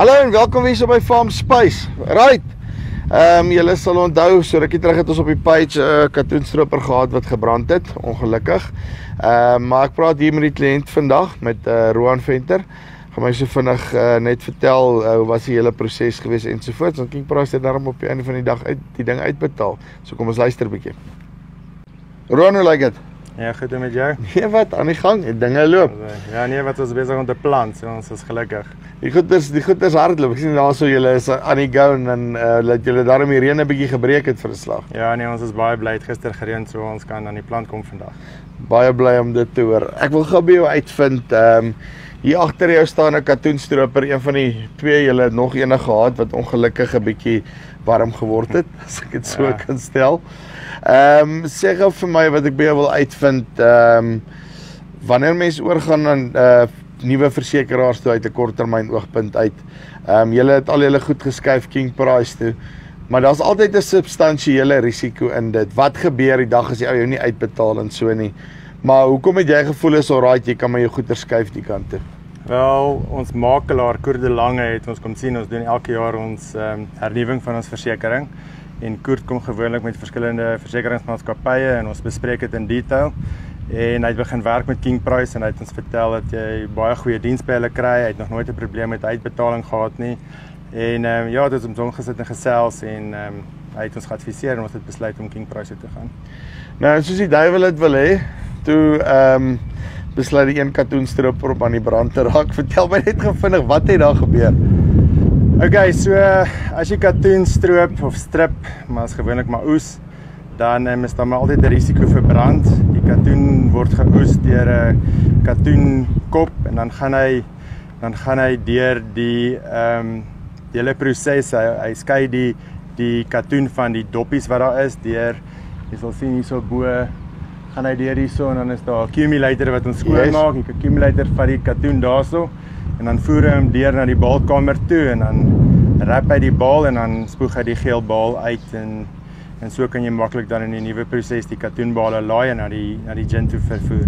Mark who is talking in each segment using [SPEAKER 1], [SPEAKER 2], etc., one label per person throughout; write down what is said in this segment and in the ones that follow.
[SPEAKER 1] Hallo en welkom so by Farm Spice. Right. Ehm um, julle sal onthou so rukkie terug het ons op die page 'n uh, katoenstroper gehad wat gebrand het, ongelukkig. Ehm um, maar ek praat hier met die kliënt vandag met uh, Roan Venter. Gaan my so vinnig uh, net vertel uh, hoe was die hele proses gewees ensovoorts. Dan King Price het daarom op die einde van die dag uit die ding uitbetaal. So kom ons luister 'n bietjie. Roan, hoe lyk dit?
[SPEAKER 2] Ja, goed met jou.
[SPEAKER 1] Nee, wat aan die gang? Die dinge loop.
[SPEAKER 2] Ja, nee, wat ons besig om te plant, so ons is gelukkig.
[SPEAKER 1] Die goeders, die goeders hardloop. Ek sien daarso julle is aan die go en dan uh, laat julle daarom die reën 'n bietjie gebreek het vir 'n slag.
[SPEAKER 2] Ja, nee, ons is baie bly het gister gereën so ons kan aan die plant kom vandag.
[SPEAKER 1] Baie bly om dit te hoor. Ek wil gou by jou uitvind, ehm um, hier agter jou staan 'n katoenstroper, een van die twee julle nog een gehad wat ongelukkig 'n bietjie warm geword het, as ek dit so ja. kan stel. Ehm um, sê gou vir my wat ek by jou wil uitvind ehm um, wanneer mense oorgaan aan uh nuwe versekeraars toe uit 'n korttermyn oogpunt uit. Ehm um, julle het al julle goed geskuif King Price toe. Maar daar's altyd 'n substansiële risiko in dit. Wat gebeur die dag as jy ou jou nie uitbetaal en so nie? Maar hoekom het jy gevoel is alraai jy kan maar jou goeder skuif die kant toe?
[SPEAKER 2] Wel, ons makelaar Koerde Lange het ons kom sien ons doen elke jaar ons ehm um, hernuwing van ons versekerings en Koert kom gewoonlik met verskillende versekeringsmaatskappye en ons bespreek dit in detail. En hy het begin werk met King Price en hy het ons vertel dat jy baie goeie diens by hulle kry. Hy het nog nooit 'n probleem met uitbetaling gehad nie. En ehm um, ja, dit het ons omgesit en gesels en ehm um, hy het ons geadviseer en ons het besluit om King Price te gaan.
[SPEAKER 1] Nou, soos die duiwel dit wil hê, toe ehm um, besluit die een katoenstroop op aan die brand te raak. Vertel my net gou vinnig wat het daar gebeur?
[SPEAKER 2] Okay, so as jy katoen stroop of strip, maar as gewoonlik maar oes, dan um, is daar maar altyd 'n risiko vir brand. Die katoen word geoes deur 'n katoenkop en dan gaan hy dan gaan hy deur die ehm um, die hele proses hy, hy skei die die katoen van die doppies wat daar is deur jy sal sien hierso bo gaan hy deur hierso en dan is daar 'n accumulator wat ons skoon maak, yes. 'n accumulator van die katoen daarso en dan voer hy hom deur na die baalkamer toe en dan rap hy die baal en dan spoeg hy die geel baal uit en en so kan jy maklik dan in die nuwe proses die katoenbale laai na die na die gin toe vervoer.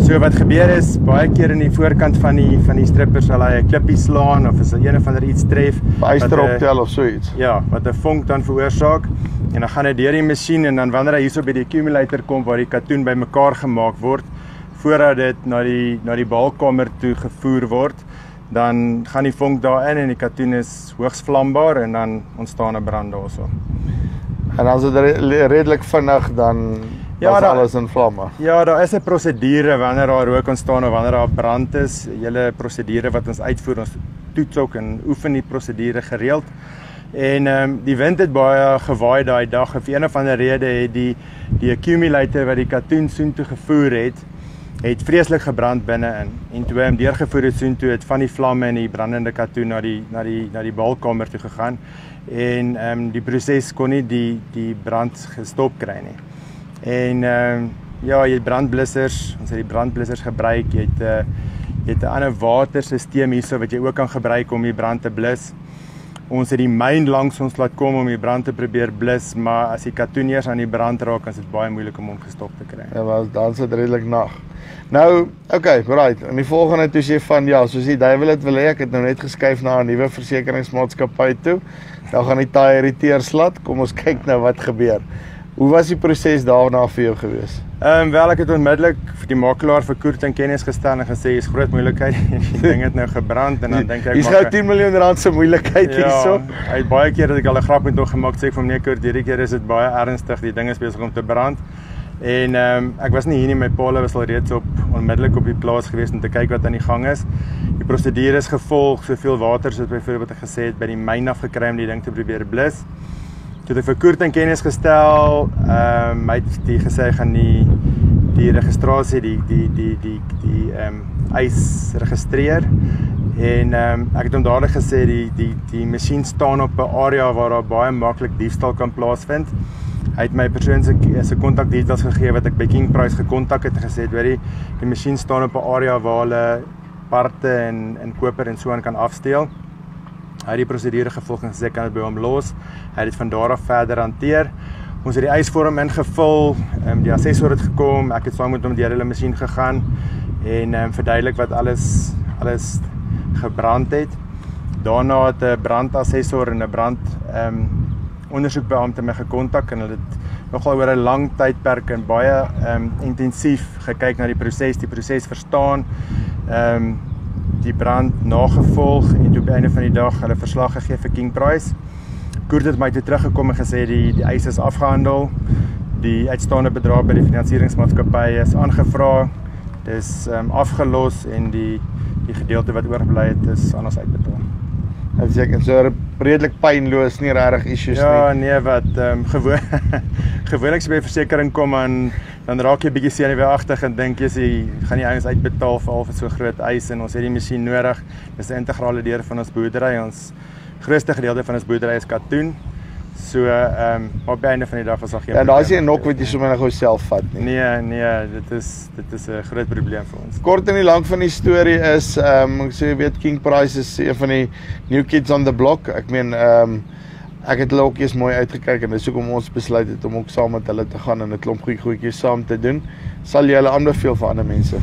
[SPEAKER 2] So wat gebeur is baie keer in die voorkant van die van die strippers sal hy 'n klippie slaan of is 'n een of ander iets tref,
[SPEAKER 1] byster optel of so iets.
[SPEAKER 2] Ja, wat 'n vonk dan veroorsaak en dan gaan dit deur die masjien en dan wanneer hy hierso by die accumulator kom waar die katoen bymekaar gemaak word, voordat dit na die na die baalkamer toe gevoer word, dan gaan die vonk daarin en die katoen is hoogs vlambaar en dan ontstaan 'n brand daarso.
[SPEAKER 1] En as dit redelik vinnig dan Ja, daar alles in vlamme.
[SPEAKER 2] Ja, daar is 'n prosedure wanneer daar rook ontstaan of wanneer daar brand is, 'n hele prosedure wat ons uitvoer. Ons toets ook en oefen die prosedure gereeld. En ehm um, die wind het baie gewaai daai dag. Vir een of ander rede het die die accumulator wat die katoen soontoe gevoer het, het vreeslik gebrand binne-in en toe hom deurgevoer het soen toe het van die vlamme en die brandende katoen na die na die na die balkamer toe gegaan en ehm um, die proses kon nie die die brand gestop kry nie. En ehm um, ja, jy het brandblussers, ons het die brandblussers gebruik. Jy het 'n uh, jy het 'n ander waterstelsel hierso wat jy ook kan gebruik om die brand te blus. Ons het die myn langs ons laat kom om die brand te probeer blus, maar as die katoen eers aan die brand raak, is dit baie moeilik om hom gestop te kry.
[SPEAKER 1] Ja, wel dan sit redelik nag. Nou, okay, right. En die volgende toe sê van ja, soos die duiwel het wil hê, ek het nou net geskuif na 'n nuwe versekeringsmaatskappy toe. Dan gaan die taai irriteer slat. Kom ons kyk nou wat gebeur. Hoe was die proses daarna vir jou gewees?
[SPEAKER 2] Ehm um, wel ek het onmiddellik vir die makelaar vir Koert en kennis gestel en gesê hier's groot moeilikheid. die ding het nou gebrand en dan dink ek
[SPEAKER 1] Hier's nou 10 miljoen rand se moeilikheid ja, hierso.
[SPEAKER 2] Hy het baie keer dat ek al 'n grap met hom gemaak sê ek vir meneer Koert hierdie keer is dit baie ernstig. Die ding is besig om te brand. En ehm um, ek was nie hier nie my paal was al reeds op onmiddellik op die plaas gewees om te kyk wat aan die gang is. Die prosedure is gevolg, soveel water soos byvoorbeeld wat ek gesê het by die myn af gekry om die ding te probeer blus. Toe ek vir Koert in kennis gestel, ehm um, hy het die gesê hy gaan die die registrasie die die die die die ehm um, eis registreer. En ehm um, ek het hom dadelik gesê die die die masjien staan op 'n area waar daar baie maklik diefstal kan plaasvind. Hy het my persoon se se kontak details gegee wat ek by King Price gekontak het en gesê het, jy, die masjien staan op 'n area waar hulle parte en en koper en so aan kan afsteel. Hy het die prosedure gevolg en gesê kan dit by hom los. Hy het dit van daar af verder hanteer. Ons het die eisvorm ingevul. Ehm um, die assessor het gekom. Ek het saam met hom deur hulle masjien gegaan en ehm um, verduidelik wat alles alles gebrand het. daarna het 'n brandassessor en 'n brand ehm um, ondersoekbeampte my gekontak en hulle het nogal oor 'n lang tydperk en baie ehm um, intensief gekyk na die proses, die proses verstaan. Ehm um, die brand nagevolg en op die einde van die dag hulle verslag gegee vir King Price. Koert het my toe teruggekom en gesê die die eis is afgehandel. Die uitstaande bedrag by die finansieringsmaatskappy is aangevra. Dis ehm um, afgelos en die die gedeelte wat oorgebly het is aan ons uitbetaal.
[SPEAKER 1] Ek sê ek so redelik pynloos, nie regtig issues
[SPEAKER 2] ja, nie. Ja, nee, wat ehm um, gewoon gewoonlik by versekerings kom aan dan raak jy bietjie senuweeagtig en dink jy jy gaan die ouens uitbetaal vir al vir so groot eis en ons het die masjien nodig. Dis 'n integrale deel van ons boerdery. Ons grootste gedeelte van ons boerdery is katoen. So ehm um, op einde van die dag was daar geen
[SPEAKER 1] En daai is nie 'n nok wat jy sommer net gou self vat nie.
[SPEAKER 2] Nee, nee, dit is dit is 'n groot probleem vir ons.
[SPEAKER 1] Kort en die lank van die storie is ehm um, ek sê jy weet King Price is een van die new kids on the block. Ek meen ehm um, ek het hulle ook eens mooi uitgekyk en dis hoekom ons besluit het om ook saam met hulle te gaan en 'n klomp goeie goedjies saam te doen. Sal jy hulle aanbeveel vir ander mense?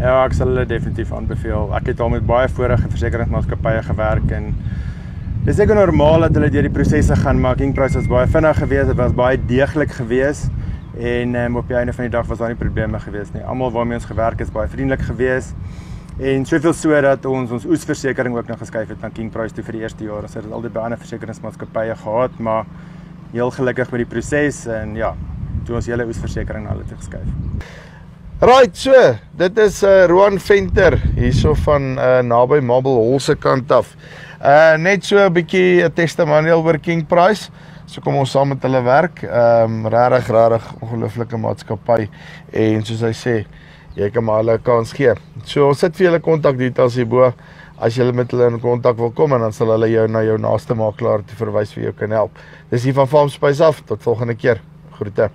[SPEAKER 2] Ja, ek sal hulle definitief aanbeveel. Ek het al met baie vorige versekeringsmaatskappye gewerk en Dis seker normaal dat hulle deur die prosesse gaan, maar King Price was baie vinnig geweest, dit was baie deeglik geweest en um, op die einde van die dag was daar nie probleme geweest nie. Almal waarmee ons gewerk het, is baie vriendelik geweest. En soveel so dat ons ons oesversekering ook nog geskuif het na King Price toe vir die eerste jaar. Ons het al die baie versekeringsmaatskappye gehad, maar heel gelukkig met die proses en ja, toe ons hele oesversekering na hulle toe geskuif.
[SPEAKER 1] Right, so, dit is uh Roan Venter hierso van uh naby Marble Hall se kant af. Uh net so 'n bietjie 'n testimonial oor King Price. So kom ons saam met hulle werk. Ehm um, regtig regtig ongelooflike maatskappy en soos hy sê, jy kan maar hulle 'n kans gee. So ons sit vir julle kontak details hierbo as jy met hulle in kontak wil kom en dan sal hulle jou na jou naaste makelaar toe verwys vir jou kan help. Dis hier van Farm Spice af. Tot volgende keer. Groete.